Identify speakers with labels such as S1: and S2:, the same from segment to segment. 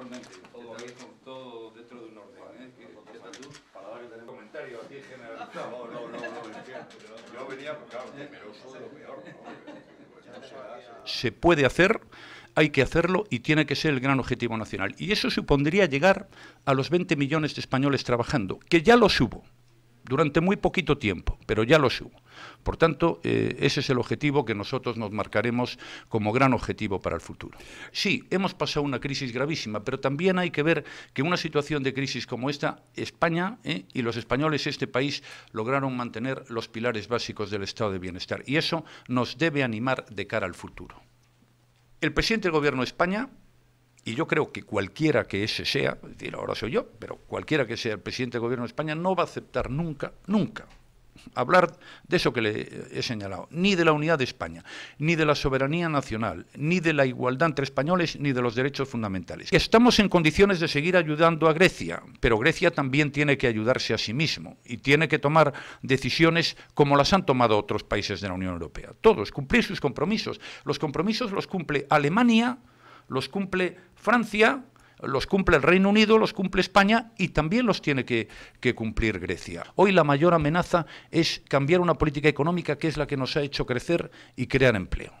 S1: igualmente. Todo, todo dentro de un orden. ¿eh? ¿Qué, qué tal tú? Comentario aquí generalizado.
S2: No, no, no, no, es que yo venía, claro, temeroso de lo peor, ¿no? Esto será-
S3: se puede hacer, hay que hacerlo y tiene que ser el gran objetivo nacional. Y eso supondría llegar a los 20 millones de españoles trabajando, que ya los hubo durante muy poquito tiempo, pero ya los hubo. Por tanto, eh, ese es el objetivo que nosotros nos marcaremos como gran objetivo para el futuro. Sí, hemos pasado una crisis gravísima, pero también hay que ver que una situación de crisis como esta, España eh, y los españoles, este país, lograron mantener los pilares básicos del estado de bienestar. Y eso nos debe animar de cara al futuro. El presidente del Gobierno de España, y yo creo que cualquiera que ese sea, es decir, ahora soy yo, pero cualquiera que sea el presidente del Gobierno de España, no va a aceptar nunca, nunca, hablar de eso que le he señalado, ni de la unidad de España, ni de la soberanía nacional, ni de la igualdad entre españoles, ni de los derechos fundamentales. Estamos en condiciones de seguir ayudando a Grecia, pero Grecia también tiene que ayudarse a sí mismo y tiene que tomar decisiones como las han tomado otros países de la Unión Europea. Todos, cumplir sus compromisos. Los compromisos los cumple Alemania, los cumple Francia, los cumple el Reino Unido, los cumple España y también los tiene que, cumplir Grecia. Hoy la mayor amenaza es cambiar una política económica que es la que nos ha hecho crecer y crear empleo.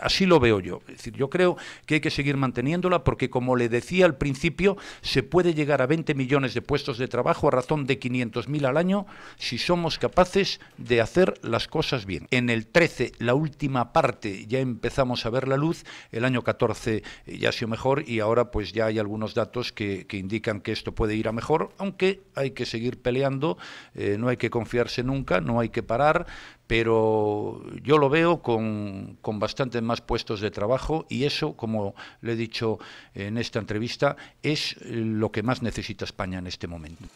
S3: Así lo veo yo. Es decir, yo creo que hay que seguir manteniéndola porque, como le decía al principio, se puede llegar a 20 millones de puestos de trabajo a razón de 500.000 al año si somos capaces de hacer las cosas bien. En el 13, la última parte, ya empezamos a ver la luz. El año 14 ya ha sido mejor y ahora pues ya hay algunos datos que, que indican que esto puede ir a mejor, aunque hay que seguir peleando, eh, no hay que confiarse nunca, no hay que parar, pero yo lo veo con, con bastantes más puestos de trabajo y eso, como le he dicho en esta entrevista, es lo que más necesita España en este momento.